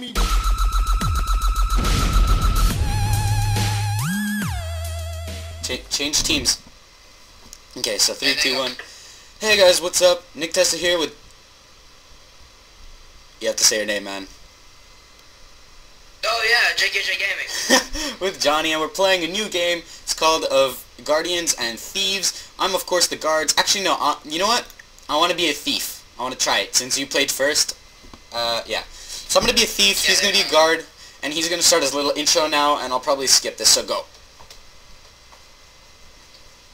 me. Ch change teams. Okay, so three, two, one. Hey guys, what's up? Nick Testa here with. You have to say your name, man. Oh yeah, JKJ Gaming. with Johnny, and we're playing a new game. It's called of Guardians and Thieves. I'm of course the guards. Actually, no. Uh, you know what? I want to be a thief. I want to try it since you played first. Uh, yeah. So I'm gonna be a thief. He's gonna be a guard, and he's gonna start his little intro now, and I'll probably skip this. So go.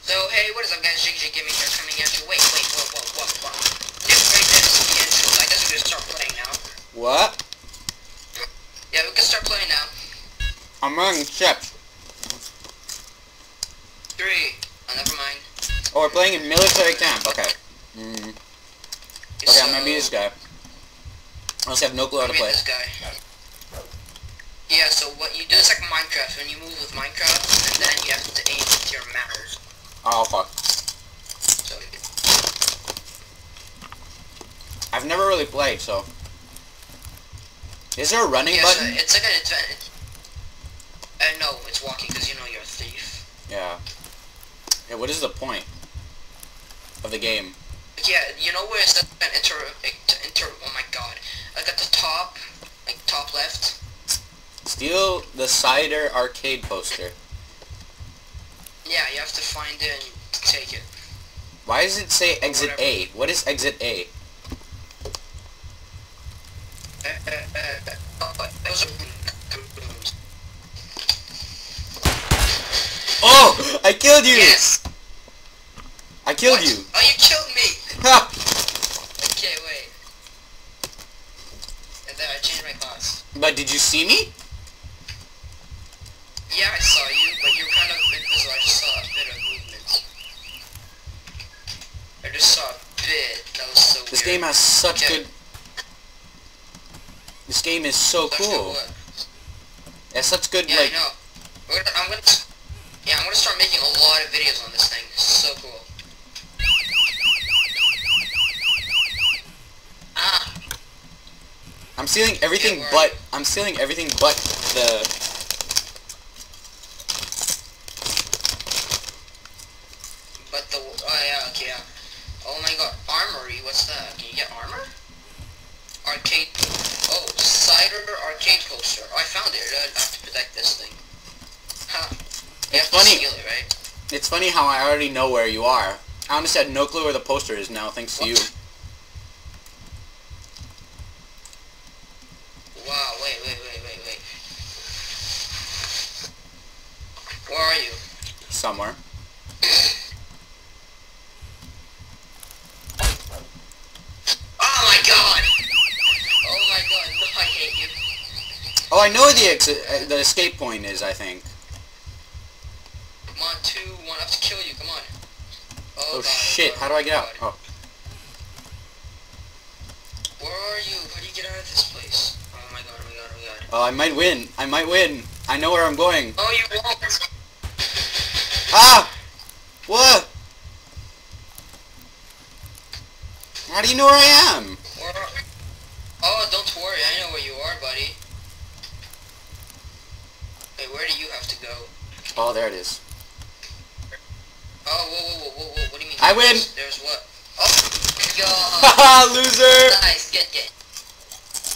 So hey, what is up guys? JKJ Gaming here coming at you. Wait, wait, whoa, whoa, whoa, whoa. Nick break this the intro. I guess we're gonna start playing now. What? Yeah, we can start playing now. I'm running steps. Three. Oh, never mind. Oh, we're playing in military camp. Okay. Mm. Okay, I'm gonna be this guy. I also have no clue how to play. this guy. Yeah, so what you do is like Minecraft. When you move with Minecraft, and then you have to aim with your mouse. Oh fuck. So I've never really played, so. Is there a running yeah, so it's like an advantage. Uh, no, it's walking because you know you're a thief. Yeah. Yeah, what is the point of the game? Yeah, you know where it says an enter, left. Steal the Cider arcade poster. Yeah, you have to find it and take it. Why does it say exit Whatever. A? What is exit A? Uh, uh, uh, oh, those are rooms. Oh! I killed you! Yes! I killed What? you! Oh, you killed me! Ha! Okay, wait. And then I changed my class. But did you see me? Yeah, I saw you, but you were kind of invisible. I just saw a bit of movement. I just saw a bit. That was so This weird. game has such Okay. good... This game is so Such cool. It has such good, Yeah, like... I know. Gonna, I'm gonna, yeah, I'm gonna start making a lot of videos on this thing. It's so cool. I'm stealing everything but... I'm stealing everything but the... but the, oh yeah, okay, yeah. Oh my god, armory, what's that? Can you get armor? Arcade, oh, cider arcade poster. Oh, I found it. I have to protect this thing. Huh. You It's funny. steal it, right? It's funny how I already know where you are. I honestly had no clue where the poster is now, thanks to you. Wow, wait, wait, wait, wait, wait. Where are you? Somewhere. Oh my god! Oh my god, no, I hate you. Oh, I know where the exit, uh, the escape point is, I think. Come on, two, one, I have to kill you, come on. Oh, Oh god, shit, god, how do I get out? Oh. Where are you? How do you get out of this place? Oh my god, oh my god, oh my god. oh, I might win. I might win. I know where I'm going. Oh, you won't! Ah! What? How do you know where I am? Oh, don't worry, I know where you are, buddy. Wait, where do you have to go? Oh, there it is. Oh, whoa, whoa, whoa, whoa, whoa, what do you mean? I win. There's, what? Oh, god. Haha, loser! Nice, good game.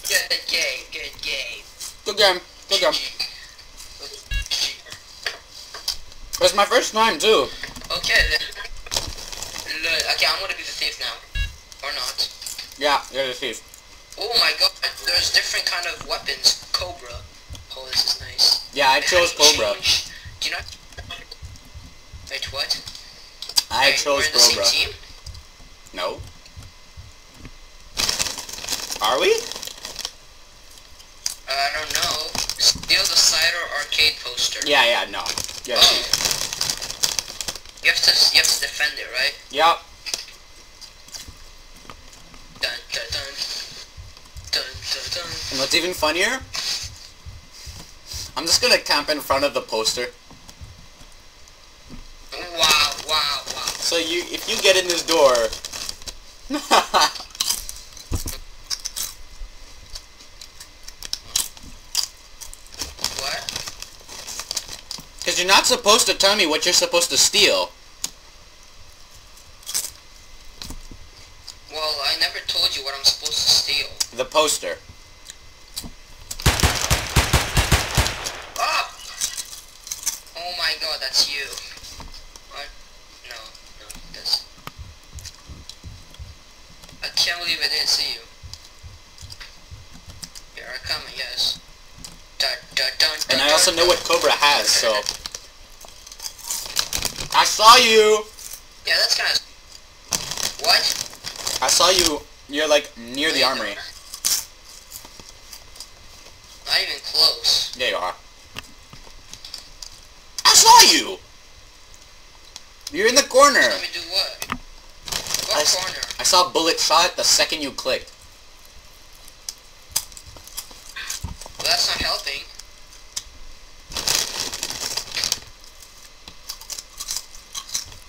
Good game, good game. Good game. Good game. It was my first time, too. Okay. Look, okay, I'm gonna be the thief now. Or not. Yeah, you're the thief. Oh my god, there's different kind of weapons. Cobra. Oh, this is nice. Yeah, I chose Cobra. changed- Do you know? Wait, what? I Wait, chose we're in the Cobra. same team? No. Are we? Uh, I don't know. Steal the cider arcade poster. Yeah, yeah, no. Yeah. You have to, you have to defend it, right? Yep. Dun dun dun. Dun dun dun. And what's even funnier? I'm just gonna camp in front of the poster. Wow, wow, wow. So you, if you get in this door, you're not supposed to tell me what you're supposed to steal. Well, I never told you what I'm supposed to steal. The poster. Ah! Oh my god, that's you. What? No, no, that's... I can't believe I didn't see you. Here I come, yes. Dun, dun, dun, And dun, I also dun, know dun. what Cobra has, so... I saw you! Yeah, that's kind of... What? I saw you. You're like near the armory. Not even close. Yeah, you are. I saw you! You're in the corner. Let me do what? What s- corner? I saw a bullet shot the second you clicked. Well, that's not helping.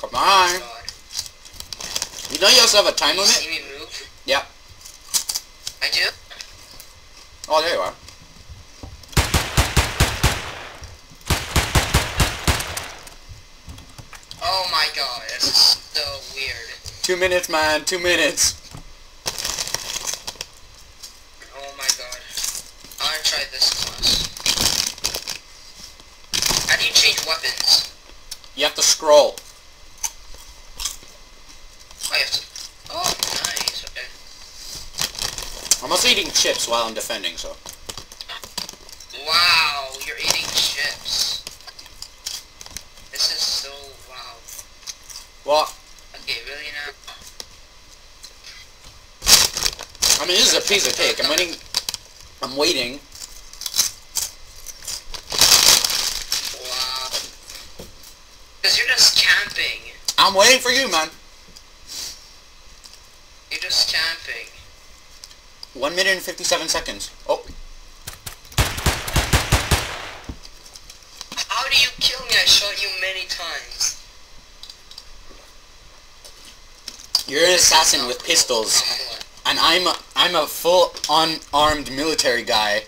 Come on. You know you also have a time limit? see me move? Yeah. I do? Oh, there you are. Oh my god, this is so weird. Two minutes, man. Two minutes. Oh my god. I wanna try this class. How do you change weapons? You have to scroll. I have to... Oh, nice, okay. I'm also eating chips while I'm defending, so. Wow, you're eating chips. This is so... wow. Well, Okay, really now? I mean, this is a piece of cake. I'm waiting. I'm waiting. Wow. Because you're just camping. I'm waiting for you, man. You're just camping. One minute and 57 seconds. Oh, How do you kill me? I shot you many times. you're an assassin with pistols, and I'm a, I'm a full unarmed military guy.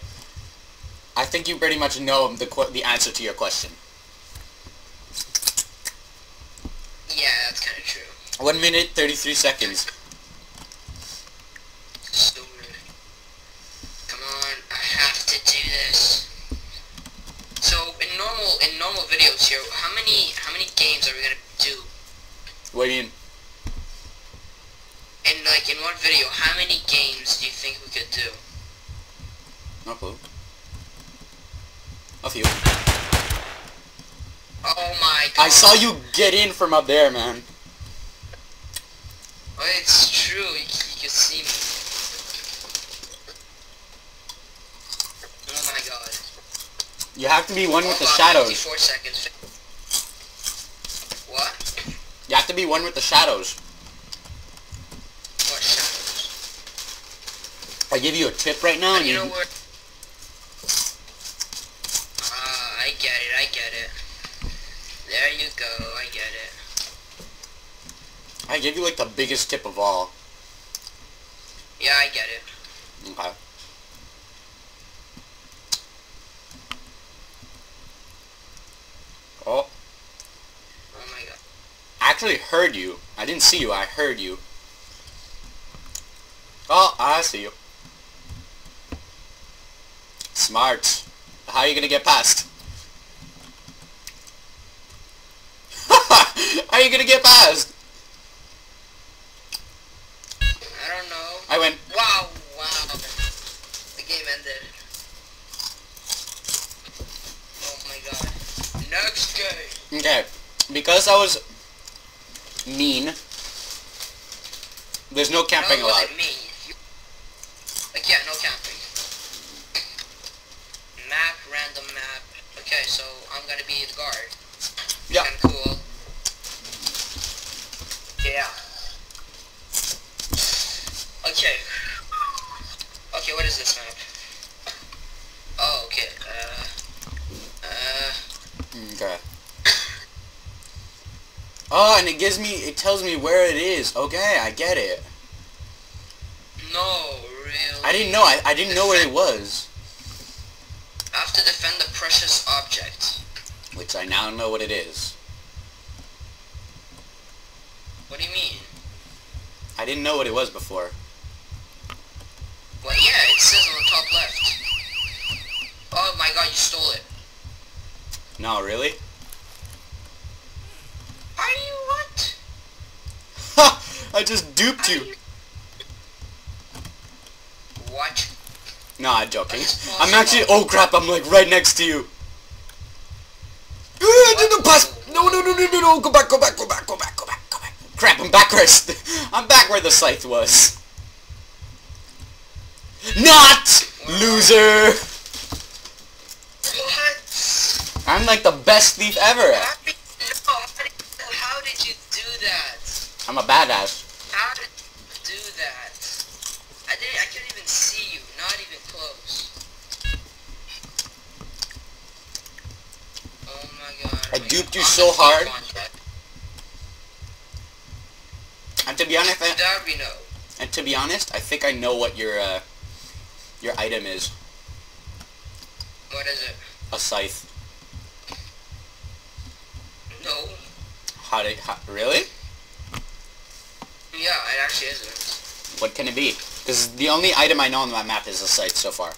I think you pretty much know the qu- the answer to your question. Yeah, that's kind of true. One minute 33 seconds. So weird. Come on, I have to do this. So in normal in how many how many games are we gonna do? What do you mean? And like in one video, how many games do you think we could do? No clue. A few. Oh my god. I saw you get in from up there, man. Oh, it's true. You, you can see me. Oh my god. You have to be one with the shadows. What? You have to be one with the shadows. What shadows? I give you a tip right now, and you you, know what? Ah, I get it, I get it. There you go, I get it. I give you like the biggest tip of all. Yeah, I get it. Okay. Oh, Oh my god. I actually heard you. I didn't see you, I heard you. Oh, I see you. Smart. How are you gonna get past? How are you gonna get past? I don't know. I went, Wow, wow. The game ended. Oh my god. Next game. okay, because I was mean, there's no camping no, allowed. wasn't me. You... Like, yeah, no camping. Map, random map. Okay, so I'm gonna be the guard. Yeah. Kinda cool. Yeah. Okay. Okay, what is this map? Oh, okay. Uh. Uh. Okay. Oh, and it gives me, it tells me where it is. Okay, I get it. No, really. I didn't know, I, I didn't know where it was. I have to defend the precious object. which I now know what it is. What do you mean? I didn't know what it was before. Well, yeah, it says on the top left. Oh my god, you stole it. No, really? Are you what? Ha! I just duped you. What? No, I'm joking. I'm actually. Oh crap! I'm like right next to you. No, pass. No, no, no, no, no, no. Go back. Go back. Go back. Go back. Go back. Go back. Crap! I'm back backwards. I'm back where the scythe was. Not loser. What? I'm like the best thief ever. How did, no, how did you do that? I'm a badass. How did you do that? I didn't. I couldn't even see you. Not even close. Oh my god. I oh my duped you so hard. thief on that. And to be honest, I, That we know. and to be honest, I think I know what your uh, your item is. What is it? A scythe. No. How did? How, really? Yeah, it actually isn't. What can it be? Because the only item I know on my map is a scythe so far.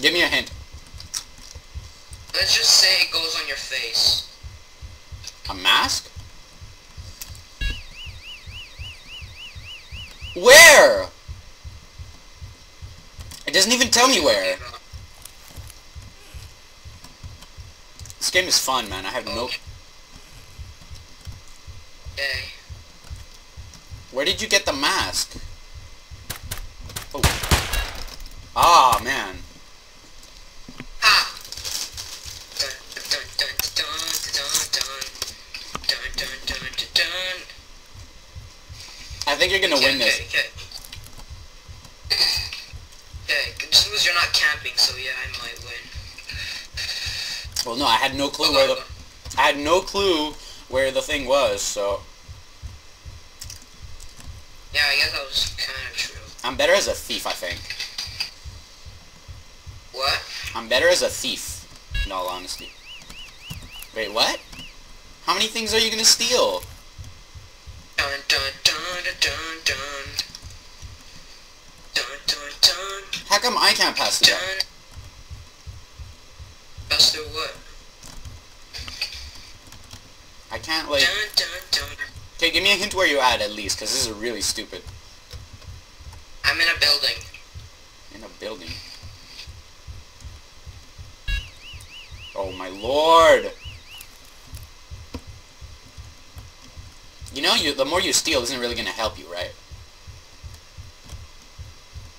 Give me a hint. Let's just say it goes on your face. A mask? Where? It doesn't even tell me where. This game is fun, man. I have no... Okay. Where did you get the mask? Oh. Ah, man. Gonna win this. Okay, okay. Just because you're not camping, so yeah, I might win. Well, no, I had no clue where the... I had no clue where the thing was, so... Yeah, I guess that was kind of true. I'm better as a thief, I think. What? I'm better as a thief, in all honesty. Wait, what? How many things are you gonna steal? Dun dun dun How come I can't pass the dun. Pass through what? I can't, like... Okay, give me a hint where you're at, at least, because this is really stupid. I'm in a building. In a building. Oh my lord! You know, you the more you steal isn't really gonna help you, right?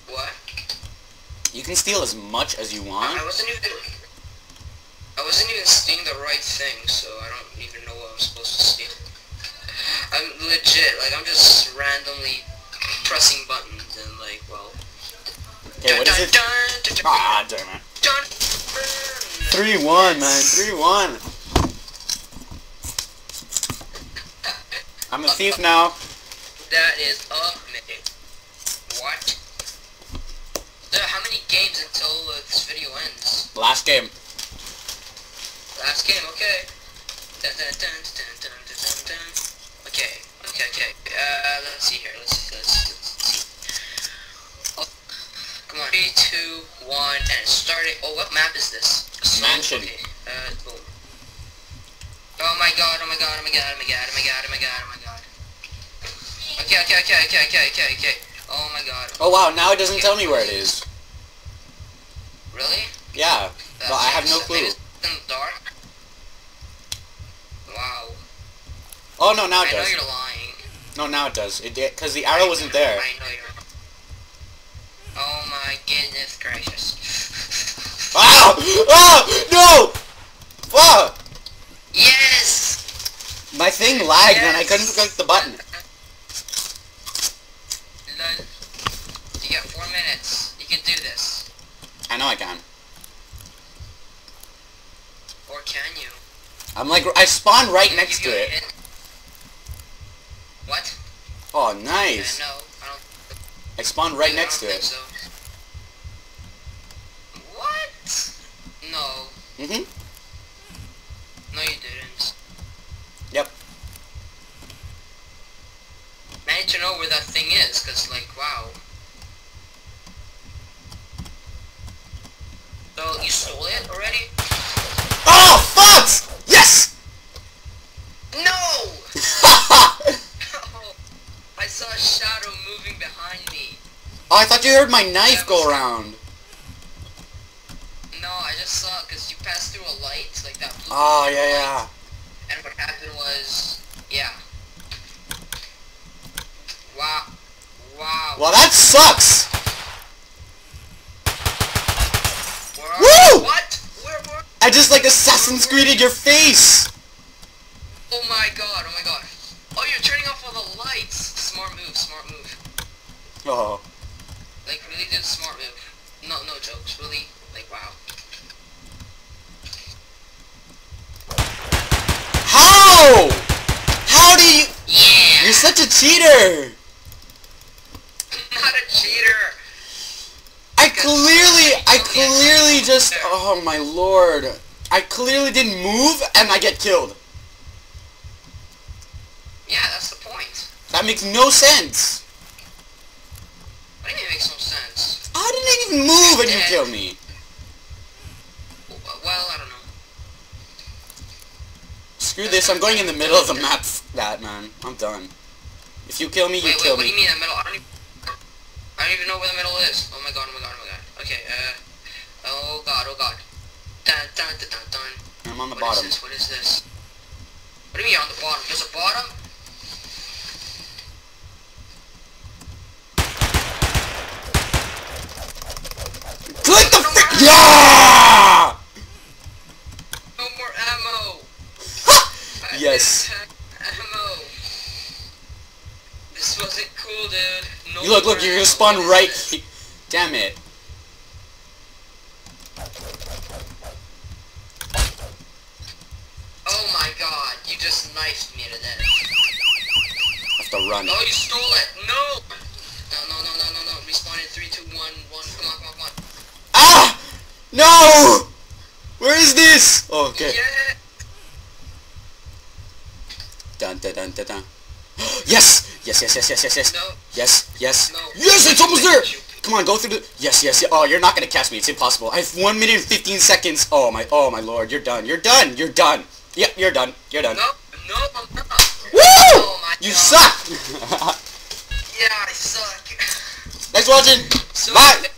What? You can steal as much as you want. I wasn't even. I wasn't even stealing the right thing, so I don't even know what I'm supposed to steal. I'm legit, like I'm just randomly pressing buttons and like, well. Okay, what is it? Dun, dun, dun, Ah, damn it. 3-1, man. 3-1. I'm a thief now. That is amazing. What? So how many games until uh, this video ends? Last game. Last game, okay. Dun, dun, dun. Okay, okay, okay. Uh, let's see here. Let's let's, let's see. Oh, come on. Three, two, one, and start it. Oh, what map is this? So, Mansion. Okay. Uh, boom. Oh my god! Oh my god! Oh my god! Oh my god! Oh my god! Oh my god! Oh my god! Okay, okay, okay, okay, okay, okay, okay. Oh my god. Oh wow, now it doesn't tell me where it is. Really? Yeah, That's but I have no clue. In the dark. Wow. Oh no, now it I know does. you're lying. No, now it does. It did, because the arrow wasn't there. I know you're. Oh my goodness gracious. Ah! Ah! No! Fuck! Yes! My thing lagged and I couldn't click the button. Lol. You got four minutes. You can do this. I know I can. Or can you? I'm like, I spawned right next to it. What? Oh, nice. no, I don't I spawned right next to it. So. What? No. Mm-hmm. No, you didn't. Yep. I need to know where that thing is, cause like, wow. So you stole it already? Oh, fuck! Yes! No! Oh, I saw a shadow moving behind me. Oh, I thought you heard my knife go around. No, I just saw it because you passed through a light, like that blue Oh, yeah, light, yeah. And what happened was, yeah. Wow. Wow. Well, that sucks! Where are Woo! What? Where were? I just, like, Assassin's Creeded your face! Oh my god, oh my god. Oh, you're turning off all the lights. Smart move, smart move. Oh. Like, really did a smart move. No, no jokes. Really, like, wow. How? How do you... Yeah! You're such a cheater! not a cheater. I clearly, clearly just... Oh, my lord. I clearly didn't move, and I get killed. Yeah, that's the point. That makes no sense. What do you mean it makes no sense? How didn't even move and you Dead. kill me? Well, I don't know. Screw this, I'm going in the middle of the map. That, man. I'm done. If you kill me, you Wait, wait, kill what do me. you mean the middle? I don't even... I don't even know where the middle is. Oh my god, oh my god, oh my god. Okay, uh... Oh god, oh god. Dun, dun, dun, dun, dun. I'm on the What is bottom. this? What is this? What do you mean on the bottom? There's a bottom? Click the frick! Yeah! No more ammo! I Yes. Ammo! This wasn't cool, dude. No You look, look, you're gonna spawn What is right this? he- Damn it. No! Where is this? Oh, okay. Yeah! Dun dun dun dun dun. Yes! Yes, yes, yes, yes, yes, yes. No, Yes, yes. no. Yes, it's almost there! Come on, go through the... Yes, yes, yes. Oh, you're not gonna catch me. It's impossible. I have 1 minute and 15 seconds. Oh, my... Oh, my lord. You're done. You're done. You're done. Yep, you're done. You're done. No, no, I'm not. Woo! Oh my You god. suck! Yeah, I suck. Thanks for watching. So Bye!